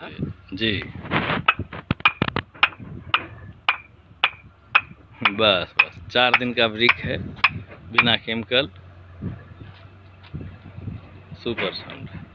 जी। बस बस। चार दिन का ब्रिक है बिना केमिकल सुपर साउंड है